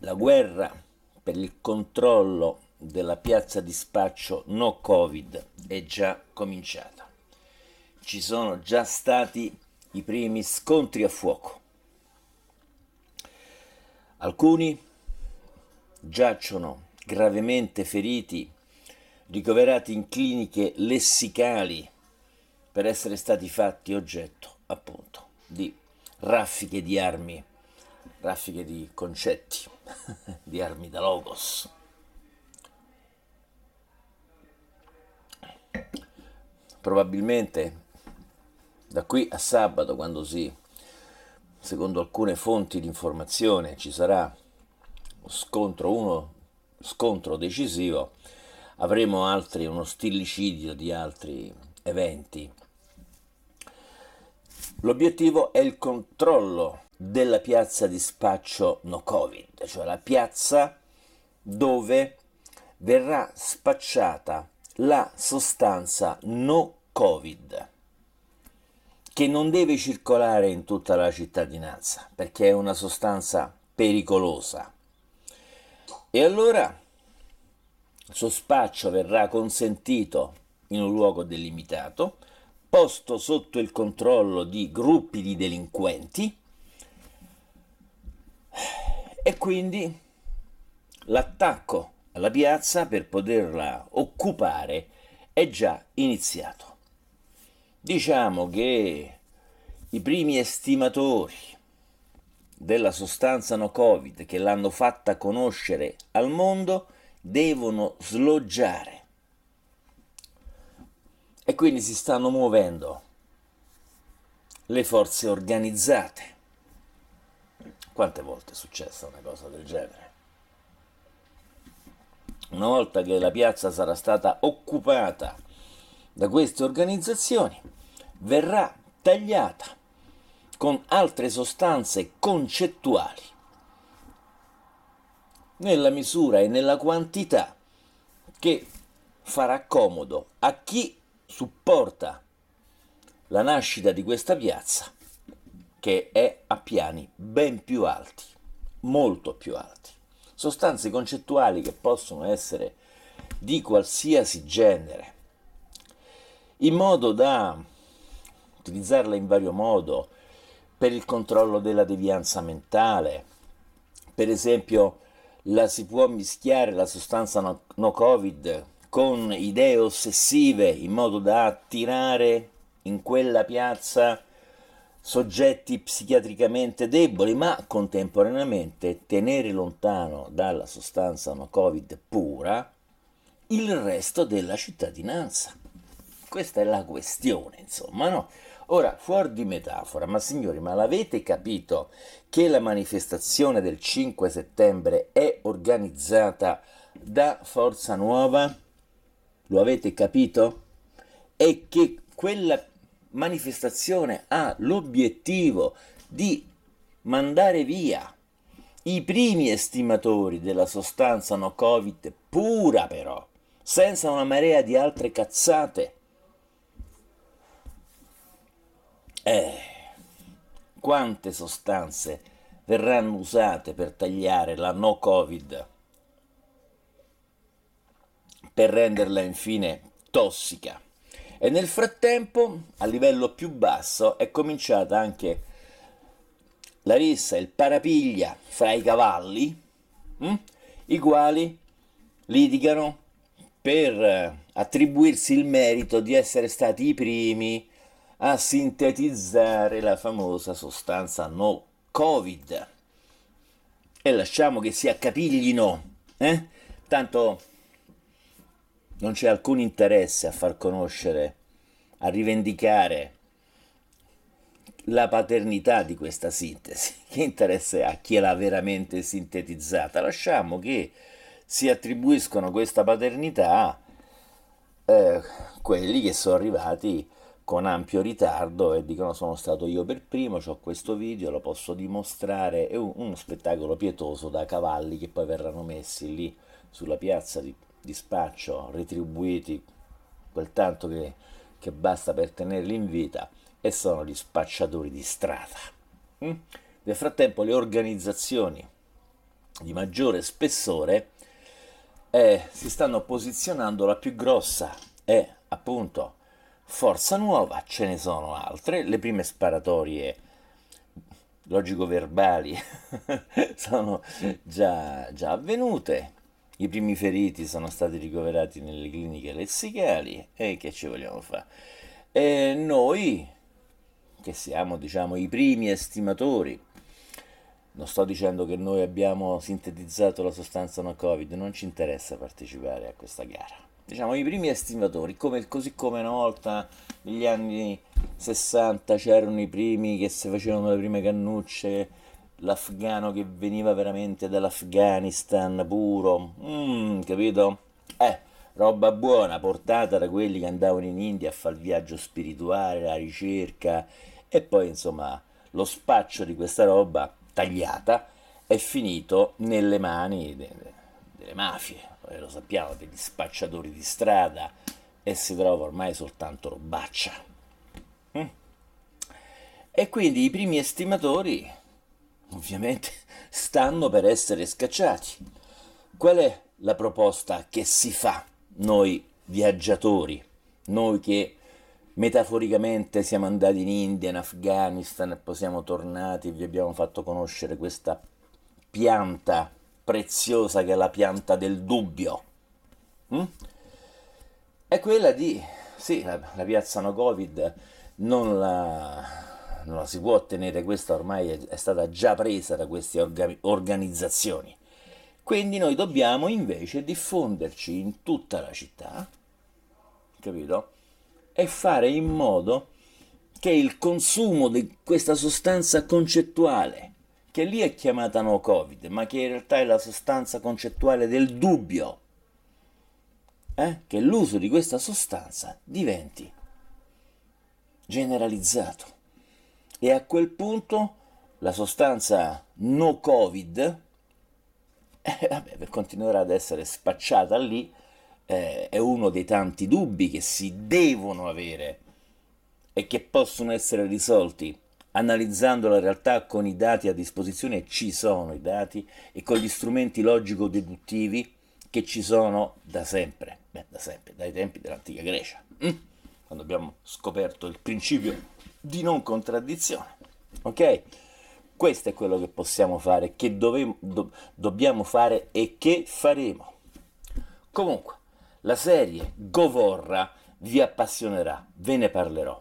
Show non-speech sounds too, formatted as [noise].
la guerra per il controllo della piazza di spaccio no Covid è già cominciata. Ci sono già stati i primi scontri a fuoco. Alcuni giacciono gravemente feriti, ricoverati in cliniche lessicali per essere stati fatti oggetto, appunto, di raffiche di armi, raffiche di concetti, [laughs] di armi da logos. Probabilmente da qui a sabato, quando si, secondo alcune fonti di informazione, ci sarà scontro, uno scontro decisivo, avremo altri, uno stillicidio di altri eventi. L'obiettivo è il controllo della piazza di spaccio no Covid, cioè la piazza dove verrà spacciata la sostanza no Covid che non deve circolare in tutta la cittadinanza perché è una sostanza pericolosa. E allora il suo spaccio verrà consentito in un luogo delimitato, posto sotto il controllo di gruppi di delinquenti e quindi l'attacco alla piazza per poterla occupare è già iniziato. Diciamo che i primi estimatori della sostanza no Covid che l'hanno fatta conoscere al mondo devono sloggiare e quindi si stanno muovendo le forze organizzate. Quante volte è successa una cosa del genere? Una volta che la piazza sarà stata occupata da queste organizzazioni, verrà tagliata con altre sostanze concettuali nella misura e nella quantità che farà comodo a chi supporta la nascita di questa piazza che è a piani ben più alti, molto più alti. Sostanze concettuali che possono essere di qualsiasi genere, in modo da utilizzarla in vario modo per il controllo della devianza mentale. Per esempio, la si può mischiare la sostanza no, no Covid con idee ossessive in modo da attirare in quella piazza soggetti psichiatricamente deboli, ma contemporaneamente tenere lontano dalla sostanza no Covid pura il resto della cittadinanza. Questa è la questione, insomma, no? Ora, fuori di metafora, ma signori, ma l'avete capito che la manifestazione del 5 settembre è organizzata da Forza Nuova? Lo avete capito? E che quella manifestazione ha l'obiettivo di mandare via i primi estimatori della sostanza no Covid pura però, senza una marea di altre cazzate Eh, quante sostanze verranno usate per tagliare la no Covid, per renderla infine tossica. E nel frattempo, a livello più basso, è cominciata anche la rissa, il parapiglia fra i cavalli, hm? i quali litigano per eh, attribuirsi il merito di essere stati i primi a sintetizzare la famosa sostanza no Covid. E lasciamo che si accapiglino, eh? Tanto non c'è alcun interesse a far conoscere, a rivendicare la paternità di questa sintesi. [laughs] Che interesse ha chi l'ha veramente sintetizzata? Lasciamo che si attribuiscono questa paternità eh, quelli che sono arrivati con ampio ritardo e dicono sono stato io per primo, ho questo video, lo posso dimostrare, è un, uno spettacolo pietoso da cavalli che poi verranno messi lì sulla piazza di, di spaccio, retribuiti quel tanto che, che, basta per tenerli in vita e sono gli spacciatori di strada. Mm? Nel frattempo le organizzazioni di maggiore spessore, eh, si stanno posizionando la più grossa è appunto Forza Nuova, ce ne sono altre, le prime sparatorie logico-verbali [laughs] sono già, già avvenute, i primi feriti sono stati ricoverati nelle cliniche lessicali e che ci vogliamo fare? E noi, che siamo diciamo i primi estimatori, non sto dicendo che noi abbiamo sintetizzato la sostanza no covid, non ci interessa partecipare a questa gara. Diciamo i primi estimatori, come, così come una volta negli anni 60 c'erano i primi che si facevano le prime cannucce, l'afgano che veniva veramente dall'Afghanistan puro, mm, capito? Eh, roba buona portata da quelli che andavano in India a fare il viaggio spirituale, la ricerca e poi insomma lo spaccio di questa roba tagliata è finito nelle mani delle, delle mafie, lo sappiamo, degli spacciatori di strada e si trova ormai soltanto robaccia. Mm? E quindi i primi estimatori ovviamente [laughs] stanno per essere scacciati. Qual è la proposta che si fa noi viaggiatori, noi che metaforicamente siamo andati in India, in Afghanistan e poi siamo tornati e vi abbiamo fatto conoscere questa pianta preziosa che è la pianta del dubbio. Mm? È quella di, sì, la, la piazza no Covid non la, non la, si può ottenere, questa ormai è, è stata già presa da queste orga, organizzazioni. Quindi noi dobbiamo invece diffonderci in tutta la città, capito? è fare in modo che il consumo di questa sostanza concettuale, che lì è chiamata no covid, ma che in realtà è la sostanza concettuale del dubbio, eh? che l'uso di questa sostanza diventi generalizzato. E a quel punto la sostanza no covid eh, vabbè, continuerà ad essere spacciata lì eh, è uno dei tanti dubbi che si devono avere e che possono essere risolti analizzando la realtà con i dati a disposizione, ci sono i dati, e con gli strumenti logico-deduttivi che ci sono da sempre, beh, da sempre, dai tempi dell'antica Grecia, hm? Quando abbiamo scoperto il principio di non contraddizione. Ok? Questo è quello che possiamo fare, che dove, do, dobbiamo fare e che faremo. Comunque, la serie Govorra vi appassionerà, ve ne parlerò.